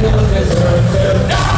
you deserve to.